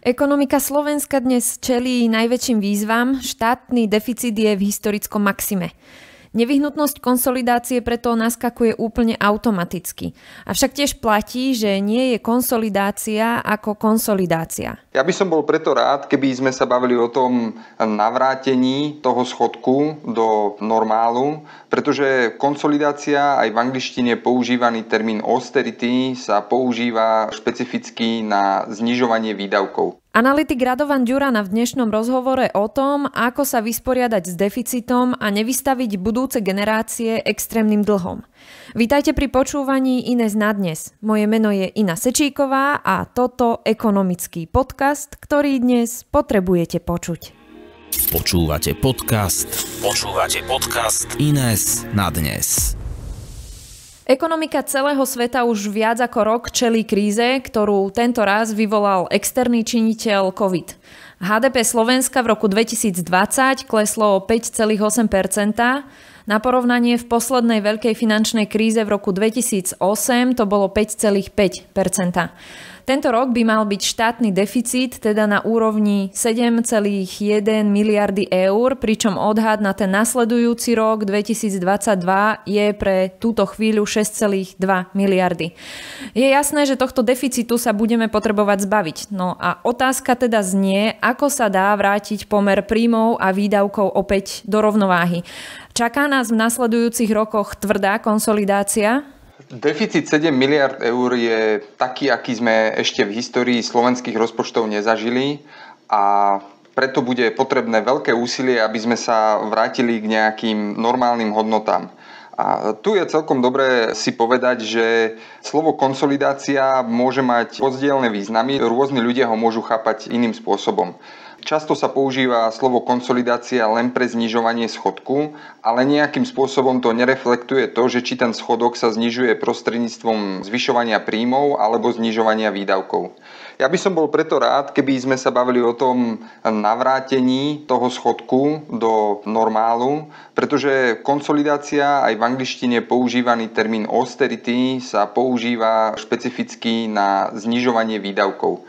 Ekonomika Slovenska dnes čelí najväčším výzvam. Štátny deficit je v historickom maxime. Nevyhnutnosť konsolidácie preto naskakuje úplne automaticky. Avšak tiež platí, že nie je konsolidácia ako konsolidácia. Ja by som bol preto rád, keby sme sa bavili o tom navrátení toho schodku do normálu, pretože konsolidácia aj v angličtine používaný termín austerity sa používa špecificky na znižovanie výdavkov. Analytik Radovan Ďurana v dnešnom rozhovore o tom, ako sa vysporiadať s deficitom a nevystaviť budúce generácie extrémnym dlhom. Vítajte pri počúvaní Ines na dnes. Moje meno je Ina Sečíková a toto ekonomický podcast, ktorý dnes potrebujete počuť. Počúvate podcast. Počúvate podcast Ines na dnes. Ekonomika celého sveta už viac ako rok čelí kríze, ktorú tento raz vyvolal externý činiteľ COVID. HDP Slovenska v roku 2020 kleslo o 5,8%, na porovnanie v poslednej veľkej finančnej kríze v roku 2008 to bolo 5,5%. Tento rok by mal byť štátny deficit teda na úrovni 7,1 miliardy eur, pričom odhad na ten nasledujúci rok 2022 je pre túto chvíľu 6,2 miliardy. Je jasné, že tohto deficitu sa budeme potrebovať zbaviť. No a otázka teda znie, ako sa dá vrátiť pomer príjmov a výdavkov opäť do rovnováhy. Čaká nás v nasledujúcich rokoch tvrdá konsolidácia? Deficit 7 miliard eur je taký, aký sme ešte v histórii slovenských rozpočtov nezažili a preto bude potrebné veľké úsilie, aby sme sa vrátili k nejakým normálnym hodnotám. A tu je celkom dobré si povedať, že slovo konsolidácia môže mať rozdielne významy. Rôzni ľudia ho môžu chápať iným spôsobom. Často sa používa slovo konsolidácia len pre znižovanie schodku, ale nejakým spôsobom to nereflektuje to, že či ten schodok sa znižuje prostredníctvom zvyšovania príjmov alebo znižovania výdavkov. Ja by som bol preto rád, keby sme sa bavili o tom navrátení toho schodku do normálu, pretože konsolidácia aj v angličtine používaný termín austerity sa používa špecificky na znižovanie výdavkov.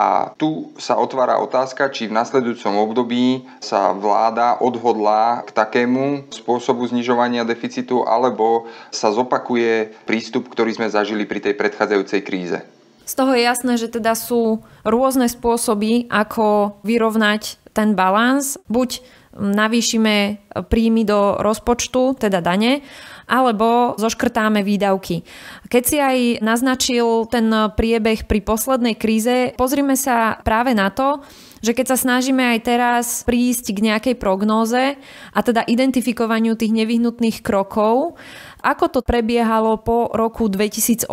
A tu sa otvára otázka, či v nasledujúcom období sa vláda odhodlá k takému spôsobu znižovania deficitu, alebo sa zopakuje prístup, ktorý sme zažili pri tej predchádzajúcej kríze. Z toho je jasné, že teda sú rôzne spôsoby, ako vyrovnať ten balans. Buď navýšime príjmy do rozpočtu, teda dane, alebo zoškrtáme výdavky. Keď si aj naznačil ten priebeh pri poslednej kríze, pozrime sa práve na to, že keď sa snažíme aj teraz prísť k nejakej prognóze a teda identifikovaniu tých nevyhnutných krokov, ako to prebiehalo po roku 2008,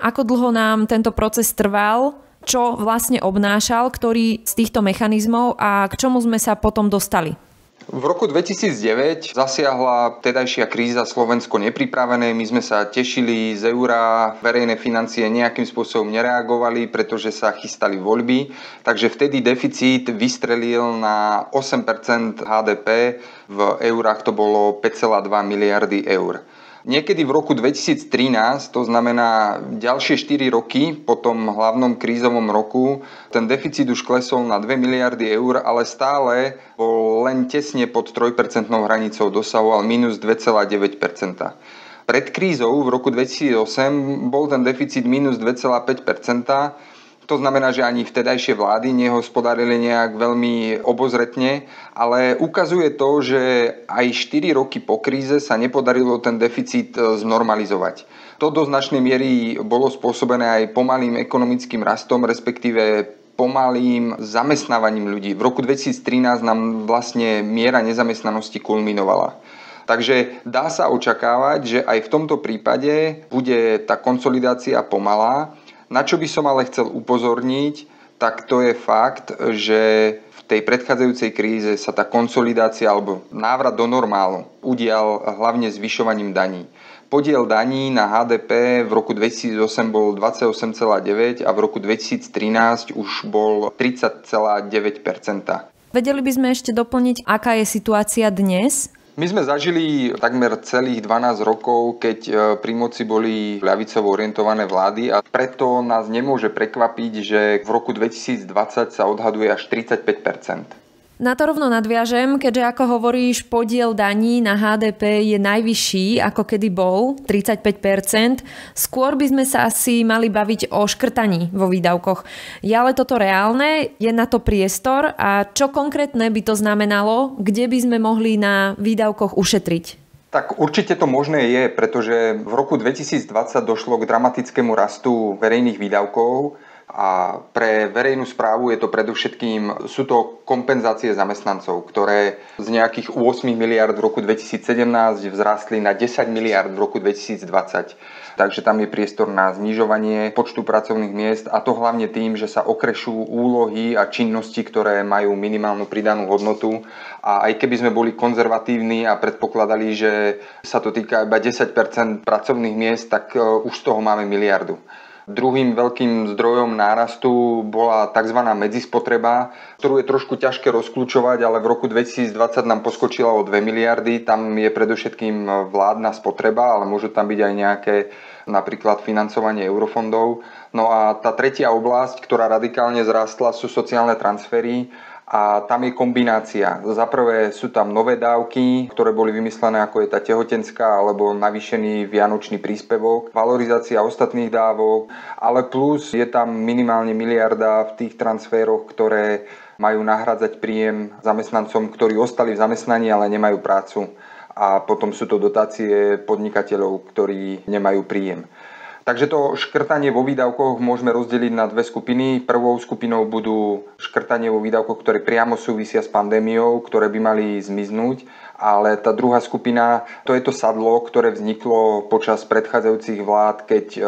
ako dlho nám tento proces trval, čo vlastne obnášal, ktorý z týchto mechanizmov a k čomu sme sa potom dostali. V roku 2009 zasiahla tedajšia kríza Slovensko nepripravené. My sme sa tešili z eura, verejné financie nejakým spôsobom nereagovali, pretože sa chystali voľby. Takže vtedy deficit vystrelil na 8% HDP, v eurách to bolo 5,2 miliardy eur. Niekedy v roku 2013, to znamená ďalšie 4 roky po tom hlavnom krízovom roku, ten deficit už klesol na 2 miliardy eur, ale stále bol len tesne pod 3% hranicou, dosahoval minus 2,9%. Pred krízou v roku 2008 bol ten deficit minus 2,5%, to znamená, že ani vtedajšie vlády nehospodárili nejak veľmi obozretne, ale ukazuje to, že aj 4 roky po kríze sa nepodarilo ten deficit e, znormalizovať. To do značnej miery bolo spôsobené aj pomalým ekonomickým rastom, respektíve pomalým zamestnávaním ľudí. V roku 2013 nám vlastne miera nezamestnanosti kulminovala. Takže dá sa očakávať, že aj v tomto prípade bude tá konsolidácia pomalá, na čo by som ale chcel upozorniť, tak to je fakt, že v tej predchádzajúcej kríze sa tá konsolidácia alebo návrat do normálu udial hlavne zvyšovaním daní. Podiel daní na HDP v roku 2008 bol 28,9 a v roku 2013 už bol 30,9% Vedeli by sme ešte doplniť, aká je situácia dnes? My sme zažili takmer celých 12 rokov, keď e, pri moci boli ľavicovo orientované vlády a preto nás nemôže prekvapiť, že v roku 2020 sa odhaduje až 35 na to rovno nadviažem, keďže ako hovoríš, podiel daní na HDP je najvyšší, ako kedy bol, 35%. Skôr by sme sa asi mali baviť o škrtaní vo výdavkoch. Je ale toto reálne? Je na to priestor? A čo konkrétne by to znamenalo? Kde by sme mohli na výdavkoch ušetriť? Tak určite to možné je, pretože v roku 2020 došlo k dramatickému rastu verejných výdavkov a pre verejnú správu je to predovšetkým, sú to kompenzácie zamestnancov, ktoré z nejakých 8 miliard v roku 2017 vzrástli na 10 miliard v roku 2020. Takže tam je priestor na znižovanie počtu pracovných miest a to hlavne tým, že sa okrešú úlohy a činnosti, ktoré majú minimálnu pridanú hodnotu. A aj keby sme boli konzervatívni a predpokladali, že sa to týka iba 10% pracovných miest, tak e, už z toho máme miliardu. Druhým veľkým zdrojom nárastu bola tzv. medzispotreba, ktorú je trošku ťažké rozklúčovať, ale v roku 2020 nám poskočila o 2 miliardy. Tam je predovšetkým vládna spotreba, ale môžu tam byť aj nejaké napríklad financovanie eurofondov. No a tá tretia oblasť, ktorá radikálne zrastla, sú sociálne transfery a tam je kombinácia. Za prvé sú tam nové dávky, ktoré boli vymyslené ako je tá tehotenská alebo navýšený vianočný príspevok, valorizácia ostatných dávok, ale plus je tam minimálne miliarda v tých transferoch, ktoré majú nahradzať príjem zamestnancom, ktorí ostali v zamestnaní, ale nemajú prácu. A potom sú to dotácie podnikateľov, ktorí nemajú príjem. Takže to škrtanie vo výdavkoch môžeme rozdeliť na dve skupiny. Prvou skupinou budú škrtanie vo výdavkoch, ktoré priamo súvisia s pandémiou, ktoré by mali zmiznúť ale tá druhá skupina, to je to sadlo, ktoré vzniklo počas predchádzajúcich vlád, keď e,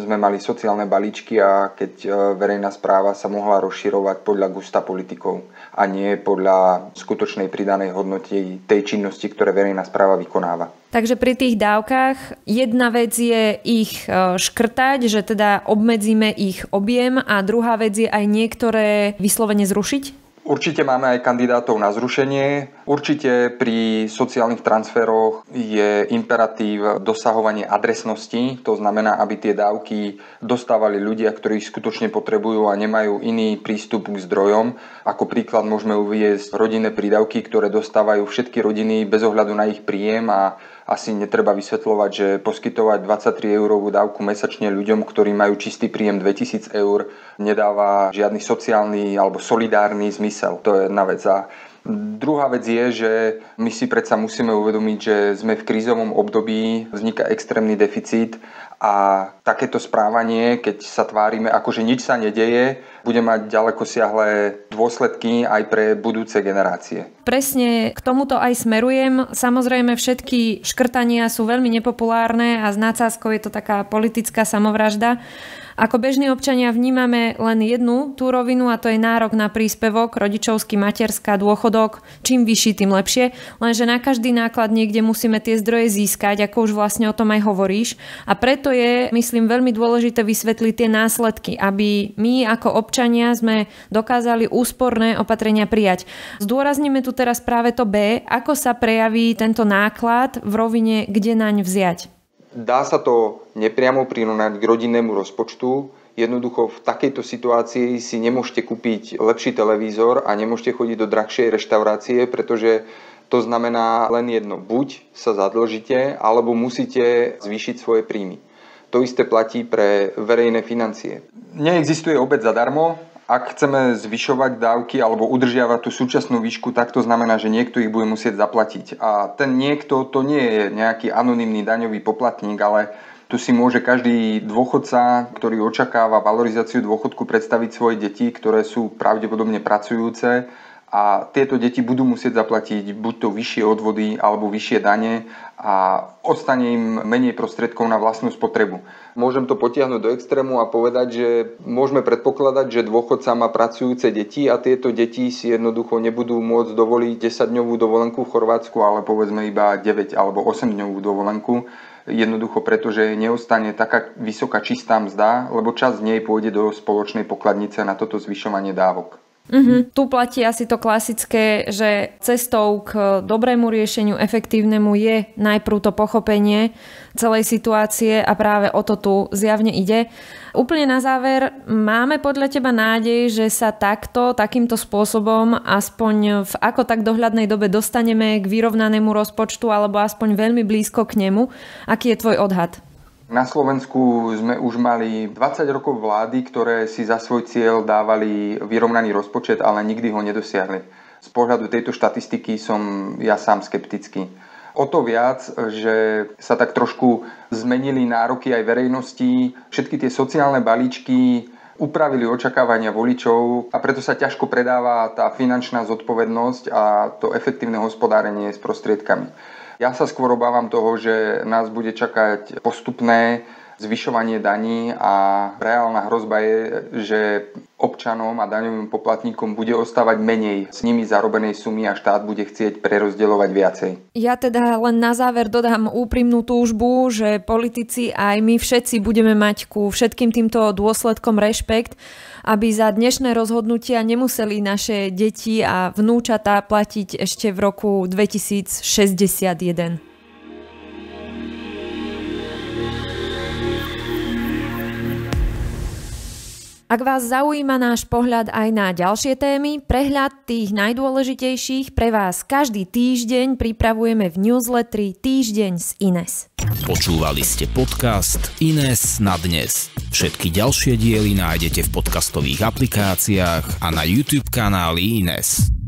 sme mali sociálne balíčky a keď e, verejná správa sa mohla rozširovať podľa gusta politikov a nie podľa skutočnej pridanej hodnoty tej činnosti, ktoré verejná správa vykonáva. Takže pri tých dávkach jedna vec je ich e, škrtať, že teda obmedzíme ich objem a druhá vec je aj niektoré vyslovene zrušiť? Určite máme aj kandidátov na zrušenie. Určite pri sociálnych transferoch je imperatív dosahovanie adresnosti, to znamená, aby tie dávky dostávali ľudia, ktorí ich skutočne potrebujú a nemajú iný prístup k zdrojom. Ako príklad môžeme uviezť rodinné prídavky, ktoré dostávajú všetky rodiny bez ohľadu na ich príjem a asi netreba vysvetľovať, že poskytovať 23 eurovú dávku mesačne ľuďom, ktorí majú čistý príjem 2000 eur, nedáva žiadny sociálny alebo solidárny zmysel. To je jedna vec. A Druhá vec je, že my si predsa musíme uvedomiť, že sme v krízovom období, vzniká extrémny deficit a takéto správanie, keď sa tvárime ako, že nič sa nedeje, bude mať ďaleko siahle dôsledky aj pre budúce generácie. Presne k tomuto aj smerujem. Samozrejme všetky škrtania sú veľmi nepopulárne a s nácázkou je to taká politická samovražda. Ako bežní občania vnímame len jednu tú rovinu a to je nárok na príspevok, rodičovský, materská, dôchodok. Čím vyšší, tým lepšie. Lenže na každý náklad niekde musíme tie zdroje získať, ako už vlastne o tom aj hovoríš. A preto je, myslím, veľmi dôležité vysvetliť tie následky, aby my ako občania sme dokázali úsporné opatrenia prijať. Zdôrazníme tu teraz práve to B, ako sa prejaví tento náklad v rovine, kde naň vziať. Dá sa to nepriamo prirovnať k rodinnému rozpočtu. Jednoducho v takejto situácii si nemôžete kúpiť lepší televízor a nemôžete chodiť do drahšej reštaurácie, pretože to znamená len jedno. Buď sa zadlžíte, alebo musíte zvýšiť svoje príjmy. To isté platí pre verejné financie. Neexistuje obec zadarmo, ak chceme zvyšovať dávky alebo udržiavať tú súčasnú výšku, tak to znamená, že niekto ich bude musieť zaplatiť. A ten niekto to nie je nejaký anonymný daňový poplatník, ale tu si môže každý dôchodca, ktorý očakáva valorizáciu dôchodku, predstaviť svoje deti, ktoré sú pravdepodobne pracujúce a tieto deti budú musieť zaplatiť buď to vyššie odvody alebo vyššie dane a odstane im menej prostriedkov na vlastnú spotrebu. Môžem to potiahnuť do extrému a povedať, že môžeme predpokladať, že dôchodca má pracujúce deti a tieto deti si jednoducho nebudú môcť dovoliť 10-dňovú dovolenku v Chorvátsku, ale povedzme iba 9 alebo 8-dňovú dovolenku jednoducho preto, že neostane taká vysoká čistá mzda, lebo čas z nej pôjde do spoločnej pokladnice na toto zvyšovanie dávok. Uh-huh. Tu platí asi to klasické, že cestou k dobrému riešeniu, efektívnemu je najprv to pochopenie celej situácie a práve o to tu zjavne ide. Úplne na záver, máme podľa teba nádej, že sa takto, takýmto spôsobom aspoň v ako tak dohľadnej dobe dostaneme k vyrovnanému rozpočtu alebo aspoň veľmi blízko k nemu. Aký je tvoj odhad? Na Slovensku sme už mali 20 rokov vlády, ktoré si za svoj cieľ dávali vyrovnaný rozpočet, ale nikdy ho nedosiahli. Z pohľadu tejto štatistiky som ja sám skeptický. O to viac, že sa tak trošku zmenili nároky aj verejnosti, všetky tie sociálne balíčky upravili očakávania voličov a preto sa ťažko predáva tá finančná zodpovednosť a to efektívne hospodárenie s prostriedkami. Ja sa skôr obávam toho, že nás bude čakať postupné zvyšovanie daní a reálna hrozba je, že občanom a daňovým poplatníkom bude ostávať menej s nimi zarobenej sumy a štát bude chcieť prerozdeľovať viacej. Ja teda len na záver dodám úprimnú túžbu, že politici aj my všetci budeme mať ku všetkým týmto dôsledkom rešpekt aby za dnešné rozhodnutia nemuseli naše deti a vnúčatá platiť ešte v roku 2061. Ak vás zaujíma náš pohľad aj na ďalšie témy, prehľad tých najdôležitejších pre vás každý týždeň pripravujeme v newsletteri Týždeň z Ines. Počúvali ste podcast Ines na dnes. Všetky ďalšie diely nájdete v podcastových aplikáciách a na YouTube kanáli Ines.